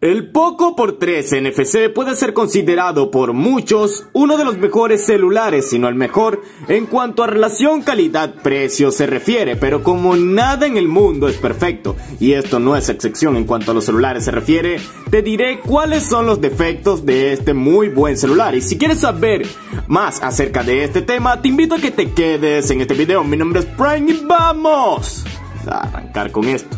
El Poco por 3 NFC puede ser considerado por muchos uno de los mejores celulares, si no el mejor, en cuanto a relación calidad-precio se refiere, pero como nada en el mundo es perfecto, y esto no es excepción en cuanto a los celulares se refiere, te diré cuáles son los defectos de este muy buen celular. Y si quieres saber más acerca de este tema, te invito a que te quedes en este video. Mi nombre es Prime y vamos a arrancar con esto.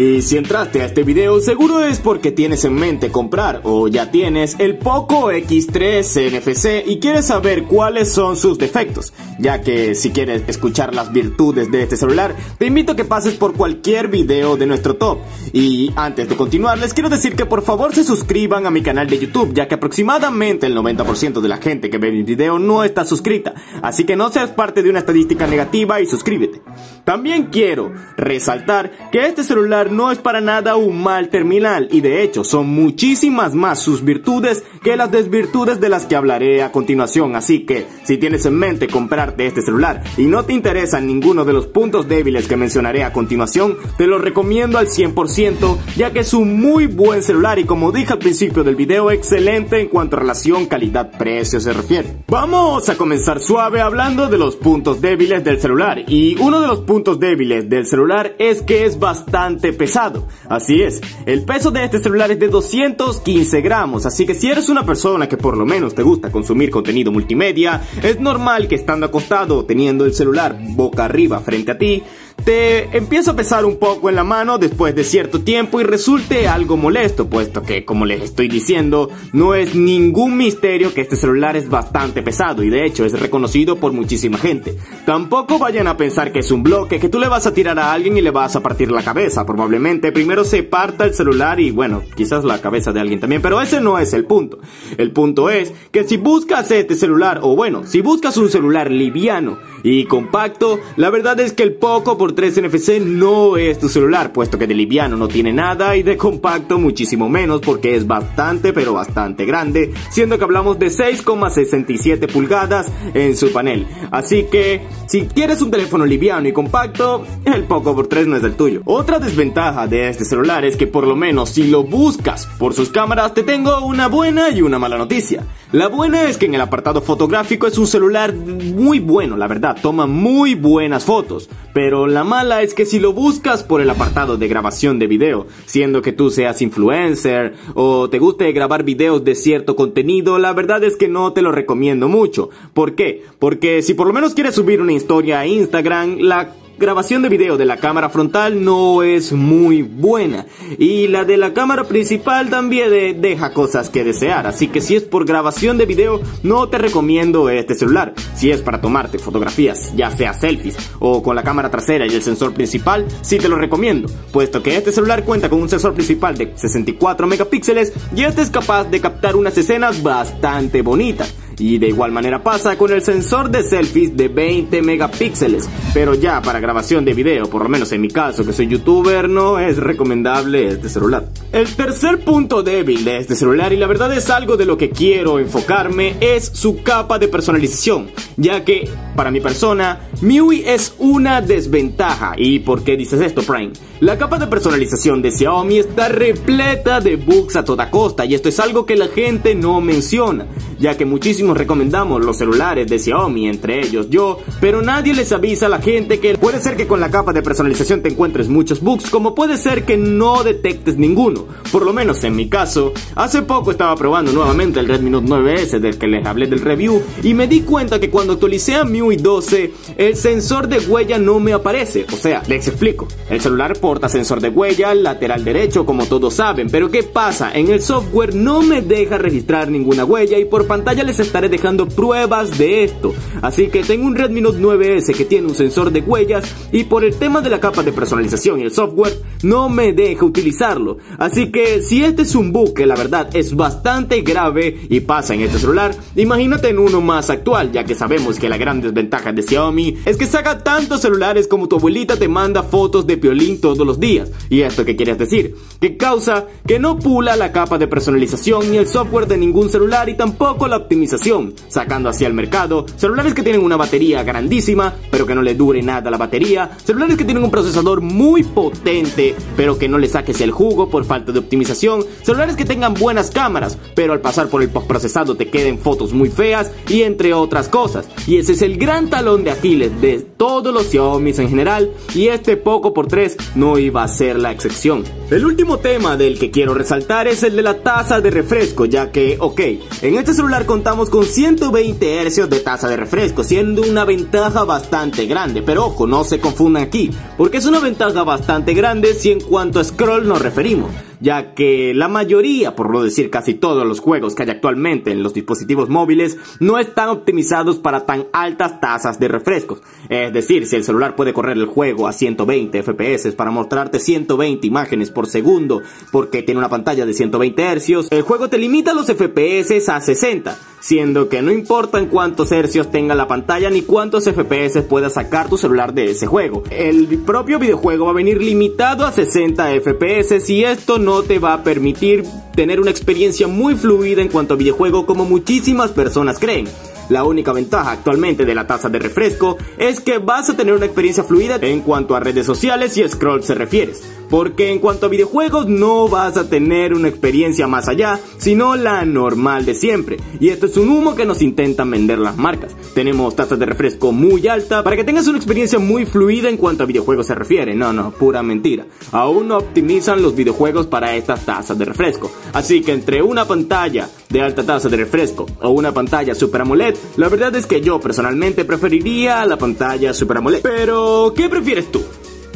Y si entraste a este video seguro es porque tienes en mente comprar o ya tienes el Poco X3 NFC y quieres saber cuáles son sus defectos, ya que si quieres escuchar las virtudes de este celular, te invito a que pases por cualquier video de nuestro top. Y antes de continuar, les quiero decir que por favor se suscriban a mi canal de YouTube, ya que aproximadamente el 90% de la gente que ve mi video no está suscrita, así que no seas parte de una estadística negativa y suscríbete. También quiero resaltar que este celular no es para nada un mal terminal y de hecho son muchísimas más sus virtudes que las desvirtudes de las que hablaré a continuación. Así que si tienes en mente comprarte este celular y no te interesan ninguno de los puntos débiles que mencionaré a continuación, te lo recomiendo al 100% ya que es un muy buen celular y como dije al principio del video, excelente en cuanto a relación calidad-precio se refiere. Vamos a comenzar suave hablando de los puntos débiles del celular y uno de los puntos débiles del celular es que es bastante pesado. Así es, el peso de este celular es de 215 gramos, así que si eres una persona que por lo menos te gusta consumir contenido multimedia, es normal que estando acostado teniendo el celular boca arriba frente a ti, te empieza a pesar un poco en la mano después de cierto tiempo y resulte algo molesto, puesto que, como les estoy diciendo, no es ningún misterio que este celular es bastante pesado y de hecho es reconocido por muchísima gente. Tampoco vayan a pensar que es un bloque que tú le vas a tirar a alguien y le vas a partir la cabeza. Probablemente primero se parta el celular y bueno, quizás la cabeza de alguien también, pero ese no es el punto. El punto es que si buscas este celular, o bueno, si buscas un celular liviano y compacto, la verdad es que el poco por 3 NFC no es tu celular, puesto que de liviano no tiene nada y de compacto muchísimo menos porque es bastante pero bastante grande, siendo que hablamos de 6,67 pulgadas en su panel. Así que si quieres un teléfono liviano y compacto, el Poco por 3 no es el tuyo. Otra desventaja de este celular es que por lo menos si lo buscas por sus cámaras te tengo una buena y una mala noticia. La buena es que en el apartado fotográfico es un celular muy bueno, la verdad, toma muy buenas fotos, pero la mala es que si lo buscas por el apartado de grabación de video, siendo que tú seas influencer o te guste grabar videos de cierto contenido, la verdad es que no te lo recomiendo mucho. ¿Por qué? Porque si por lo menos quieres subir una historia a Instagram, la grabación de video de la cámara frontal no es muy buena y la de la cámara principal también deja cosas que desear, así que si es por grabación de video no te recomiendo este celular. Si es para tomarte fotografías, ya sea selfies o con la cámara trasera y el sensor principal, sí te lo recomiendo, puesto que este celular cuenta con un sensor principal de 64 megapíxeles y este es capaz de captar unas escenas bastante bonitas. Y de igual manera pasa con el sensor de selfies de 20 megapíxeles. Pero ya para grabación de video, por lo menos en mi caso que soy youtuber, no es recomendable este celular. El tercer punto débil de este celular, y la verdad es algo de lo que quiero enfocarme, es su capa de personalización. Ya que, para mi persona, MIUI es una desventaja. ¿Y por qué dices esto, Prime? La capa de personalización de Xiaomi está repleta de bugs a toda costa y esto es algo que la gente no menciona, ya que muchísimos recomendamos los celulares de Xiaomi, entre ellos yo, pero nadie les avisa a la gente que puede ser que con la capa de personalización te encuentres muchos bugs, como puede ser que no detectes ninguno. Por lo menos en mi caso, hace poco estaba probando nuevamente el Redmi Note 9S del que les hablé del review y me di cuenta que cuando actualicé a MIUI 12, el sensor de huella no me aparece. O sea, les explico, el celular por porta sensor de huella, lateral derecho como todos saben, pero ¿qué pasa? En el software no me deja registrar ninguna huella y por pantalla les estaré dejando pruebas de esto. Así que tengo un Redmi Note 9S que tiene un sensor de huellas y por el tema de la capa de personalización y el software no me deja utilizarlo. Así que si este es un bug que la verdad es bastante grave y pasa en este celular, imagínate en uno más actual, ya que sabemos que la gran desventaja de Xiaomi es que saca tantos celulares como tu abuelita te manda fotos de piolín todo todos los días. ¿Y esto qué quieres decir? Que causa que no pula la capa de personalización ni el software de ningún celular y tampoco la optimización, sacando hacia el mercado celulares que tienen una batería grandísima, pero que no le dure nada la batería, celulares que tienen un procesador muy potente, pero que no le saques el jugo por falta de optimización, celulares que tengan buenas cámaras, pero al pasar por el postprocesado te queden fotos muy feas y entre otras cosas. Y ese es el gran talón de Aquiles de todos los Xiaomi en general y este Poco por 3 no iba a ser la excepción. El último tema del que quiero resaltar es el de la tasa de refresco, ya que, ok, en este celular contamos con 120 Hz de tasa de refresco, siendo una ventaja bastante grande, pero ojo, no se confundan aquí, porque es una ventaja bastante grande si en cuanto a scroll nos referimos ya que la mayoría, por no decir casi todos los juegos que hay actualmente en los dispositivos móviles, no están optimizados para tan altas tasas de refrescos. Es decir, si el celular puede correr el juego a 120 FPS para mostrarte 120 imágenes por segundo, porque tiene una pantalla de 120 Hz, el juego te limita los FPS a 60 siendo que no importa en cuántos hercios tenga la pantalla ni cuántos FPS pueda sacar tu celular de ese juego. El propio videojuego va a venir limitado a 60 FPS y esto no te va a permitir tener una experiencia muy fluida en cuanto a videojuego como muchísimas personas creen. La única ventaja actualmente de la tasa de refresco es que vas a tener una experiencia fluida en cuanto a redes sociales y scroll se refieres porque en cuanto a videojuegos no vas a tener una experiencia más allá, sino la normal de siempre. Y esto es un humo que nos intentan vender las marcas. Tenemos tasas de refresco muy alta para que tengas una experiencia muy fluida en cuanto a videojuegos se refiere. No, no, pura mentira. Aún no optimizan los videojuegos para estas tasas de refresco. Así que entre una pantalla de alta tasa de refresco o una pantalla Super AMOLED, la verdad es que yo personalmente preferiría la pantalla Super AMOLED. Pero, ¿qué prefieres tú?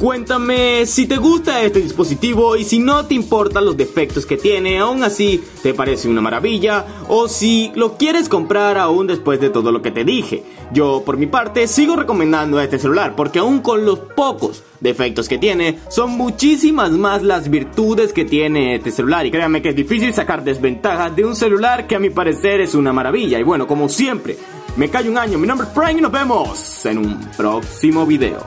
Cuéntame si te gusta este dispositivo y si no te importan los defectos que tiene, aún así te parece una maravilla, o si lo quieres comprar aún después de todo lo que te dije. Yo, por mi parte, sigo recomendando este celular porque aún con los pocos defectos que tiene, son muchísimas más las virtudes que tiene este celular. Y créanme que es difícil sacar desventajas de un celular que a mi parecer es una maravilla. Y bueno, como siempre, me callo un año. Mi nombre es Frank y nos vemos en un próximo video.